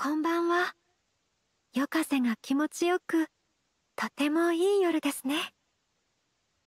こんばんは。夜風が気持ちよくとてもいい夜ですね。